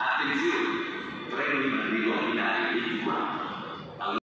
at the